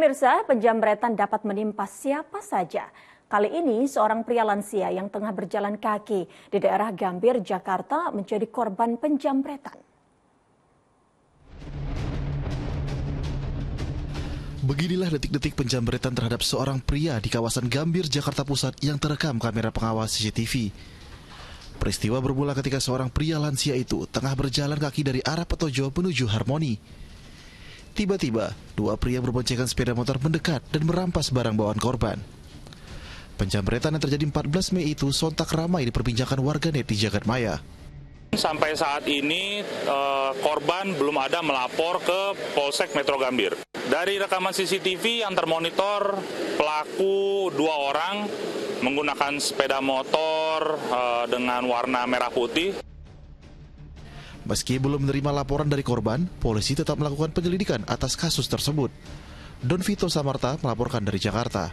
Pemirsa, penjamretan dapat menimpa siapa saja. Kali ini, seorang pria lansia yang tengah berjalan kaki di daerah Gambir, Jakarta menjadi korban penjamretan. Beginilah detik-detik penjamretan terhadap seorang pria di kawasan Gambir, Jakarta Pusat yang terekam kamera pengawas CCTV. Peristiwa bermula ketika seorang pria lansia itu tengah berjalan kaki dari arah Petojo menuju Harmoni. Tiba-tiba, dua pria berboncengan sepeda motor mendekat dan merampas barang bawaan korban. Penjamretan yang terjadi 14 Mei itu sontak ramai diperbincangkan warganet di jagat maya. Sampai saat ini eh, korban belum ada melapor ke Polsek Metro Gambir. Dari rekaman CCTV yang termonitor, pelaku dua orang menggunakan sepeda motor eh, dengan warna merah putih. Meski belum menerima laporan dari korban, polisi tetap melakukan penyelidikan atas kasus tersebut. Don Vito Samarta melaporkan dari Jakarta.